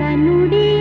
కనుడే